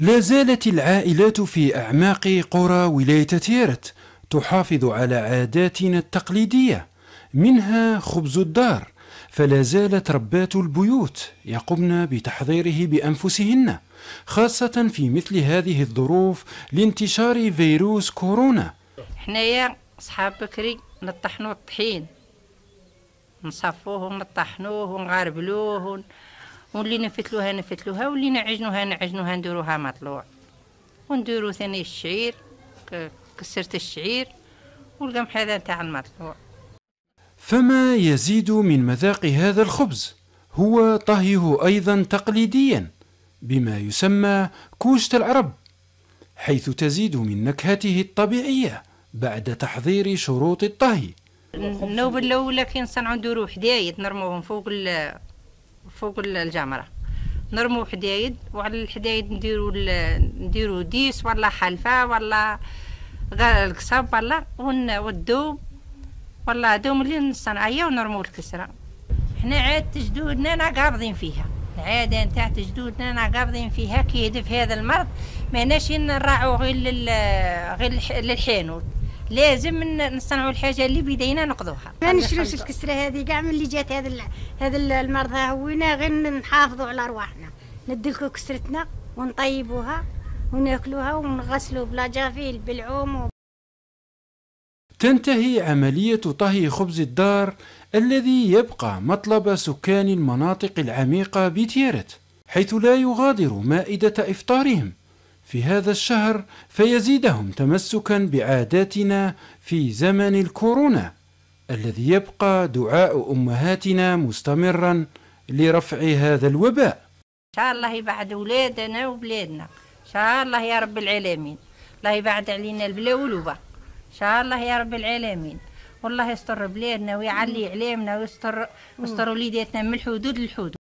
لا زالت العائلات في أعماق قرى ولاية تيرت تحافظ على عاداتنا التقليدية منها خبز الدار فلا زالت ربات البيوت يقمن بتحضيره بأنفسهن خاصة في مثل هذه الظروف لانتشار فيروس كورونا. حنايا صحاب بكري نطحنو الطحين نصفوه ونطحنوه ونغربلوه ون... واللي نفتلوها نفتلوها واللي نعجنوها نعجنوها نديروها مطلوع. ونديرو ثاني الشعير كسرت الشعير والقمح هذا نتاع المطلوع. فما يزيد من مذاق هذا الخبز هو طهيه أيضا تقليديا بما يسمى كوشة العرب حيث تزيد من نكهته الطبيعية بعد تحضير شروط الطهي. النوبة الأولى كي نصنعو نديرو حدايد نرموهم فوق فوق ال- الجمرة نرمو حدايد وعلى الحدايد نديرو نديرو ديس ولا حلفة ولا غير القصب ولا والدوم ولا دوم اللي نصنعية ونرمو الكسرة. حنا عاد جدودنا نا قابضين فيها. العادة نتاع جدودنا نا قابضين فيها كي يهدف هذا المرض ماناش نراعو غير لل غير للح- للحانوت. لازم نصنعوا الحاجة اللي بيدينا نقضوها. ما نشروش الكسرة هذه كاع من اللي جات هذا هذا ال- المرض ها هوينا غير نحافظوا على أرواحنا. ندلكوا كسرتنا ونطيبوها وناكلوها ونغسلوا بلا جافيل بالعوم تنتهي عملية طهي خبز الدار الذي يبقى مطلب سكان المناطق العميقة بتيرت حيث لا يغادر مائدة إفطارهم. في هذا الشهر فيزيدهم تمسكا بعاداتنا في زمن الكورونا الذي يبقى دعاء أمهاتنا مستمرا لرفع هذا الوباء. إن شاء الله يبعد ولادنا وبلادنا. إن شاء الله يا رب العالمين. الله يبعد علينا البلا والوبا. إن شاء الله يا رب العالمين. والله يستر بلادنا ويعلي علينا ويستر ويستر وليداتنا من الحدود للحدود.